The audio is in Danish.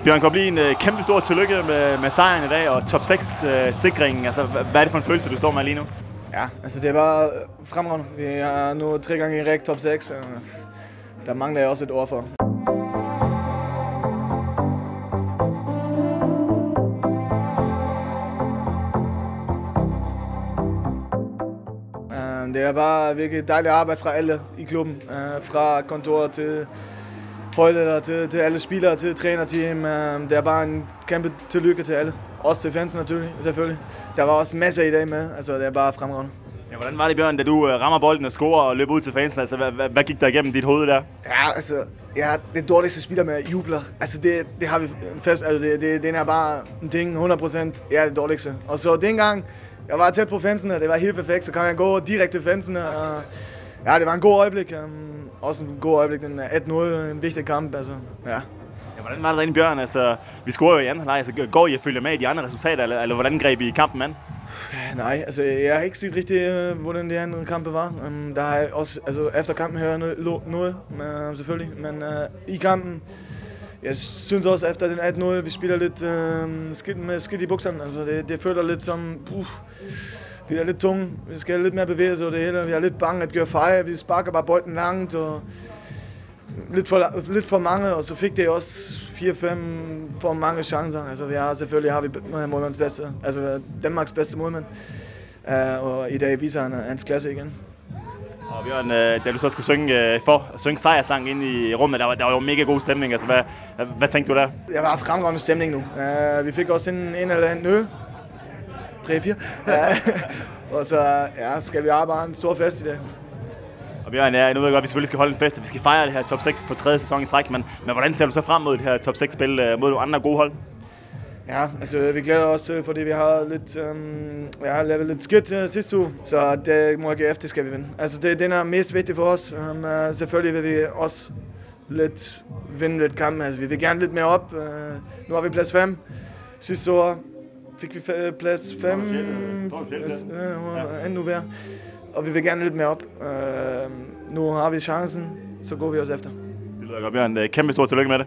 Bjørn Koblin, øh, kæmpe stor tillykke med, med sejren i dag og top 6 øh, sikringen. Altså, hvad er det for en følelse, du står med lige nu? Ja, altså det er bare øh, fremragende. Vi er nu tre gange i række top 6. Øh, der mangler jeg også et ord for. Det er bare virkelig dejligt arbejde fra alle i klubben. Fra kontoret til holdledere, til, til alle spillere, til trænerteam. Det er bare en kæmpe tillykke til alle. Også til fansen naturligvis, selvfølgelig. Der var også masser i dag med, altså det er bare fremragende. Ja, hvordan var det, Bjørn, da du rammer bolden og scorer og løber ud til fansen? Altså, hvad, hvad, hvad gik der igennem dit hoved der? Ja, altså, ja, det dårligste spiller med jubler. Altså, det, det har vi fast, altså, det, det, den er bare en ting, 100% ja, det dårligste. Og så dengang, jeg var tæt på fansene, det var helt perfekt, så kan jeg gå direkte til fansene. Og, ja, det var en god øjeblik. Um, også en god øjeblik, den 1-0, en vigtig kamp. Altså, ja. ja. Hvordan var det derinde, Bjørn? Altså, vi scorer jo i anden halvleg, altså, går I at følge med i de andre resultater, eller, eller hvordan greb I kampen an? Nej, altså jeg har ikke set rigtig, uh, hvordan de andre kampe var. Um, der har også, altså efter kampen hører noget, noget uh, selvfølgelig, men uh, i kampen, jeg synes også efter den 18-0, vi spiller lidt uh, skidt med skidt i bukserne. Altså det, det føler lidt som, uh, vi er lidt tunge, vi skal lidt mere bevægelse og det hele. Vi er lidt bange at gøre fejl, vi sparker bare bolden langt og lidt for, lidt for mange, og så fik det også 4-5 for mange chancer. Altså, vi har, selvfølgelig har vi målmands bedste, altså Danmarks bedste målmand. Uh, og i dag viser han hans klasse igen. Og Bjørn, da du så skulle synge for synge sejrsang ind i rummet, der var, der var jo mega god stemning. Altså, hvad, hvad, hvad tænkte du der? Jeg var fremragende stemning nu. Uh, vi fik også en, en eller anden ø. 3-4. Ja. og så ja, skal vi arbejde en stor fest i dag. Og Bjørn, ja, nu ved jeg godt, at vi selvfølgelig skal holde en fest, og vi skal fejre det her top 6 på tredje sæson i træk, men, men hvordan ser du så frem mod det her top 6-spil mod nogle andre gode hold? Ja, altså vi glæder os til, fordi vi har lidt, øhm, ja, lavet lidt skidt uh, sidste uge, så det må AGF, det skal vi vinde. Altså det, den er mest vigtig for os. Um, uh, selvfølgelig vil vi også lidt vinde lidt kamp. Altså, vi vil gerne lidt mere op. Uh, nu har vi plads 5. Sidste år fik vi plads 5. Uh, endnu værre. Og vi vil gerne lidt mere op. Uh, nu har vi chancen, så går vi også efter. Det lyder godt, Bjørn. Kæmpe stor tillykke med det.